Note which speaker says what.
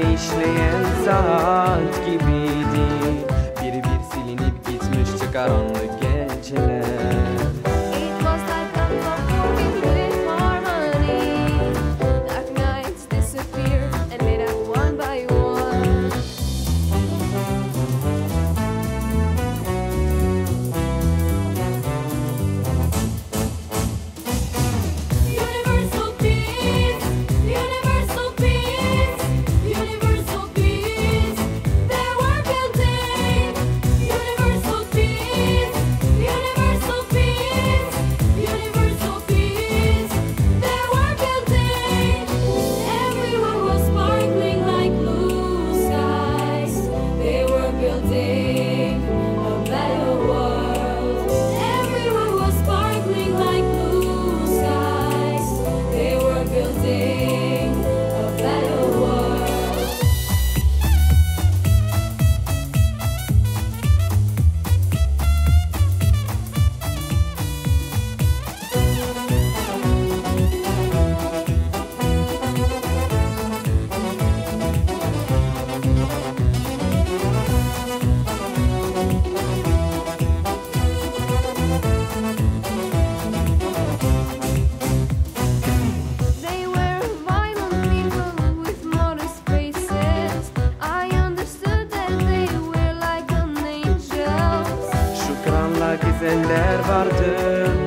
Speaker 1: Kalbimde işleyen saat gibiydi. Biri bir silinip gitmiş çıkar ondan sevenler vardır.